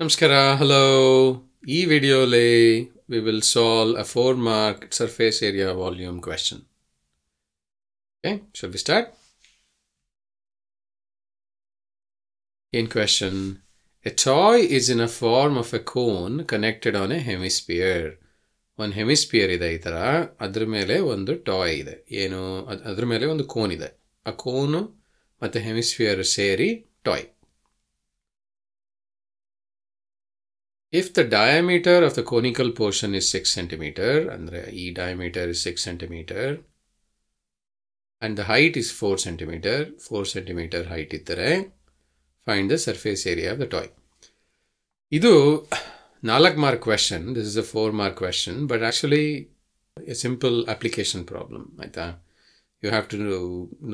ನಮಸ್ಕಾರ ಹಲೋ ಈ ವಿಡಿಯೋಲಿ we will solve a four mark surface area volume question okay should be start ಏನು question a toy is in a form of a cone connected on a hemisphere ಒಂದು hemisphere ಇದೆ ಈ ಥರ ಅದ್ರ ಮೇಲೆ ಒಂದು ಟಾಯ್ ಇದೆ. ಏನು? ಅದ್ರ ಮೇಲೆ ಒಂದು ಕೋನ್ ಇದೆ. ಆ ಕೋನು ಮತ್ತು ಹೆಮಿಸ್ಪಿಯರ್ ಸೇರಿ toy If the diameter of the conical portion is 6 centimeter, ಅಂದ್ರೆ ಈ diameter is 6 centimeter, and the height is 4 centimeter, 4 centimeter height ಇದ್ದರೆ find the surface area of the toy. ಇದು ನಾಲ್ಕು mark question this is a four mark question but actually A simple application problem ಆಯ್ತಾ you have to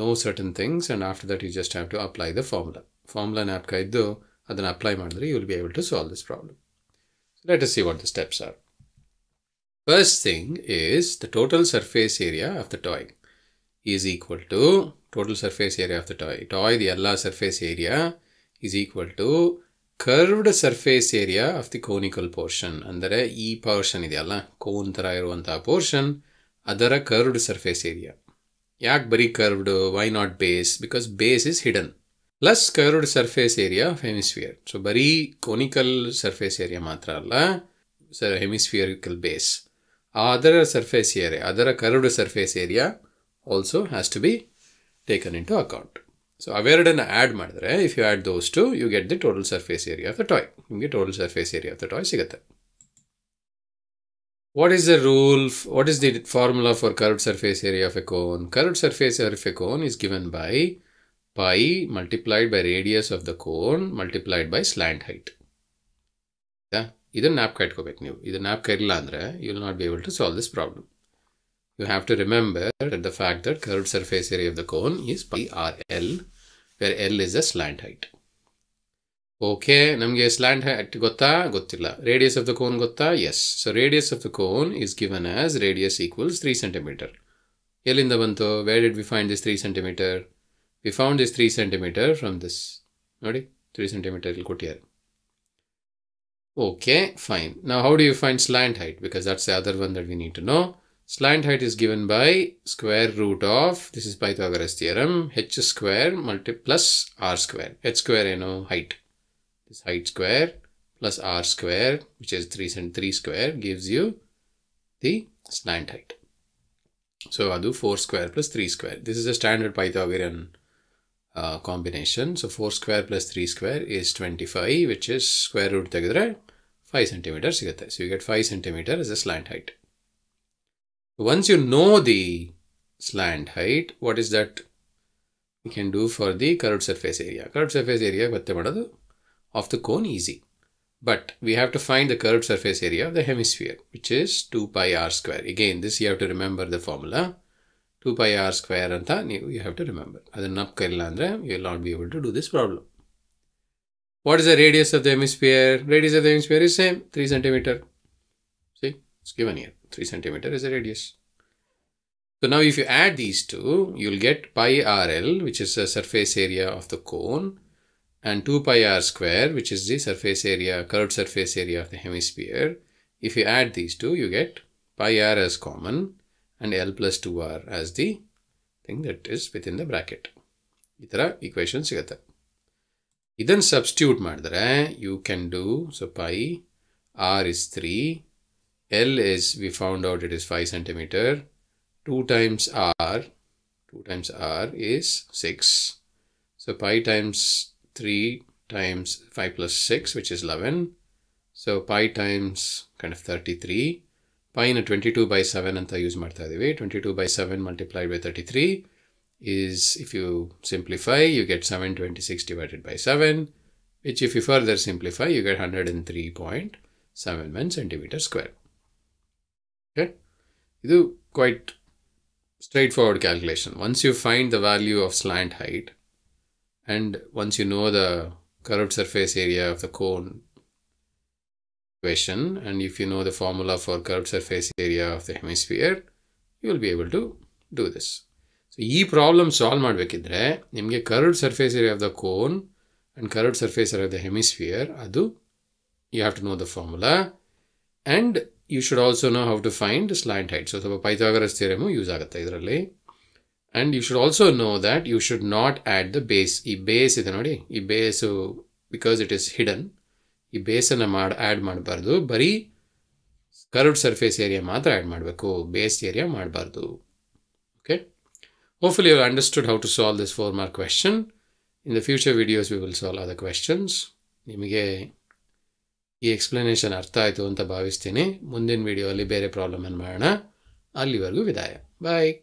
no certain things and after that you just have to apply the formula formula ಜ್ಞಾಪಕ ಇದ್ದು ಅದನ್ನು apply ಮಾಡಿದ್ರೆ you will be able to solve this problem let us see what the steps are. First thing is the total surface area of the toy is equal to total surface area of the toy. Toy the alla surface area is equal to curved surface area of the conical portion. ಅಂದರೆ ಈ portion ಇದೆಯಲ್ಲ cone ಥರ ಇರುವಂತಹ portion ಅದರ curved surface area ಯಾಕೆ ಬರೀ curved why not base because base is hidden plus curved surface area of hemisphere so ಬರೀ conical surface area ಮಾತ್ರ ಅಲ್ಲ ಸರ್ ಹೆಮಿಸ್ಫಿಯರಿಕಲ್ ಬೇಸ್ ಅದರ ಸರ್ಫೇಸ್ ಏರಿಯಾ ಅದರ curved surface area also has to be taken in to account so ಅವೆರಡನ್ನು add ಮಾಡಿದ್ರೆ if you add those two you get the total surface area of the toy ನಿಮಗೆ total surface area of the toy ಸಿಗುತ್ತೆ What is the rule? f- What is the formula for curved surface area of a cone? Curved surface area of a cone is given by pi multiplied by radius of the cone multiplied by slant height. Yeah? ಜ್ಞಾಪಕ ಇಟ್ಕೋಬೇಕು ನೀವು. ಇದನ್ನ ಜ್ಞಾಪಕ ಇಲ್ಲ ಅಂದರೆ you will not be able to solve this problem you have to remember the fact that curved surface area of the cone is pi R L where L is a slant height okay ನಮಗೆ slant height ಗೊತ್ತಾ? ಗೊತ್ತಿಲ್ಲ. Radius of the cone ಗೊತ್ತಾ? Yes so radius of the cone is given as radius equals three centimetre ಎಲ್ಲಿಂದ ಬಂತು? Where did we find this three centimetre we found this three centimetre from this ನೋಡಿ three centimetre ಇಲ್ಲಿ ಕೊಟ್ಟಿದ್ದಾರೆ okay fine ನಾವು how do you find slant height because that's the other one that we need to know slant height is given by square root of this is Pythagoras theorem h square multi plus r square h square ಏನು height this height square plus r square which is 3 cent 3 square gives you the slant height so adu 4 square plus 3 square this is a standard Pythagorean uh, combination so 4 square plus 3 square is 25 which is square root ತೆಗೆದ್ರೆ 5 centimeter ಸಿಗುತ್ತೆ so you get 5 centimeter as a slant height once you know the slant height, what is that we can do for the curved surface area? Curved surface area ಗೊತ್ತೇ ಮಾಡೋದು of the cone easy. But we have to find the curved surface area of the hemisphere, which is 2 pi r square. Again, this you have to remember the formula. 2 pi r square ಅಂತ ನೀವು you have to remember. ಅದನ್ನ ನಪ್ಕ ಇಲ್ಲ ಅಂದರೆ you will not be able to do this problem. What is the radius of the hemisphere? Radius of the hemisphere is same, 3 centimeter. See, it's given here. 3 centimeter is the radius. So now if you add these two, you'll get pi RL, which is the surface area of the cone, and 2 pi r square, which is the surface area, curved surface area of the hemisphere. If you add these two, you get pi r as common and L plus 2r as the thing that is within the bracket. ಈ ಥರ equation ಸಿಗುತ್ತೆ ಇದನ್ನು substitute ಮಾಡಿದ್ರೆ you can do so pi R is three L is, we found out it is 5 centimeter. 2 times R, 2 times R is 6. So pi times 3 times 5 plus 6, which is 11. So pi times kind of 33. Pi in a 22 by 7 ಅಂತ use ಮಾಡ್ತಾ ಇದೀವಿ 22 by 7 multiplied by 33 is, if you simplify, you get 726 divided by 7, which if you further simplify, you get 103.71 centimeter square. Okay, ಇದು quite straightforward calculation. Once you find the value of slant height, and once you know the curved surface area of the cone equation, and if you know the formula for curved surface area of the hemisphere, you will be able to do this. So ee problem solve madbekidre ನಿಮಗೆ curved surface area of the cone and curved surface area of the hemisphere adu you have to know the formula and you should also know how to find the slant height. So, ಸ್ವಲ್ಪ Pythagoras theorem use ಆಗುತ್ತೆ idralli and you should also know that you should not add the base ee base idu nodi ee base because it is hidden ಈ ಬೇಸನ್ನು ಮಾಡಿ add ಮಾಡಬಾರ್ದು. ಬರೀ curved surface area ಮಾತ್ರ add ಮಾಡಬೇಕು. Base area ಮಾಡಬಾರ್ದು. Okay hopefully you understood how to solve this four mark question in the future videos we will solve other questions ನಿಮಗೆ ಈ ಎಕ್ಸ್ಪ್ಲನೇಷನ್ ಅರ್ಥ ಆಯಿತು ಅಂತ ಭಾವಿಸ್ತೀನಿ. ಮುಂದಿನ ವಿಡಿಯೋಲ್ಲಿ ಬೇರೆ ಪ್ರಾಬ್ಲಮನ್ನು ಮಾಡೋಣ. ಅಲ್ಲಿವರೆಗೂ ವಿದಾಯ. ಬಾಯ್